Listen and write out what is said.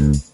mm-hmm.